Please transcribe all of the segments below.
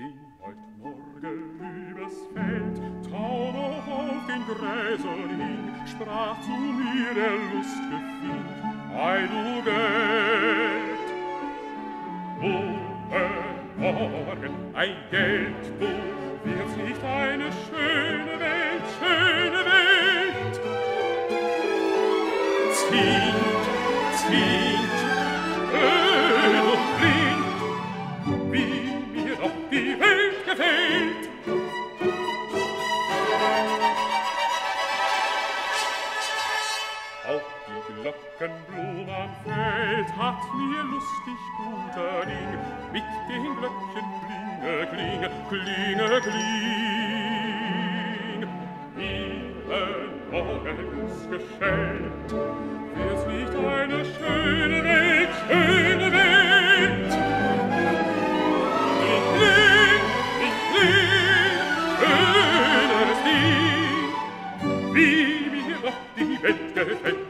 Ging heut Morgen übers Feld, Tau noch auf den Gräsern hing, Sprach zu mir der Lust gefiel, Ei du Geld! Gute Morgen, ei Geld, du wird's nicht eine schöne Welt, schöne Welt! Zwieg, zwieg, Glockenblumenfeld hat mir lustig guter Ding mit den Glöckchen klinge, klinge, klinge, kling. Ihnen morgens geschenkt, es nicht eine schöne Welt, schöne Welt. Ich kling, ich lieb, schönes Ding, wie mir doch die Welt gefällt.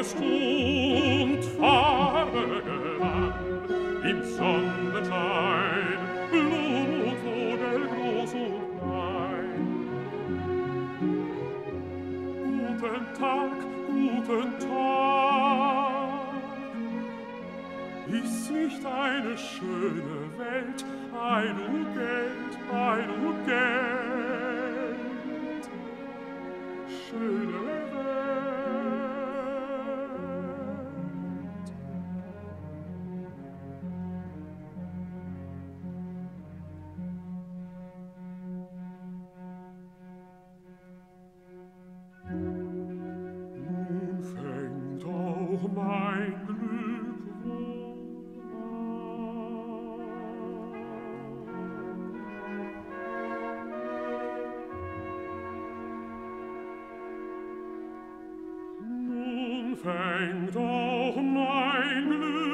bestimmt Farbe gewann, im Sonnenschein, blut und Vogel groß und klein. Guten Tag, guten Tag, ist nicht eine schöne Welt, ein und Geld, ein und Geld. fängt auch mein Glück